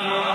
Amen.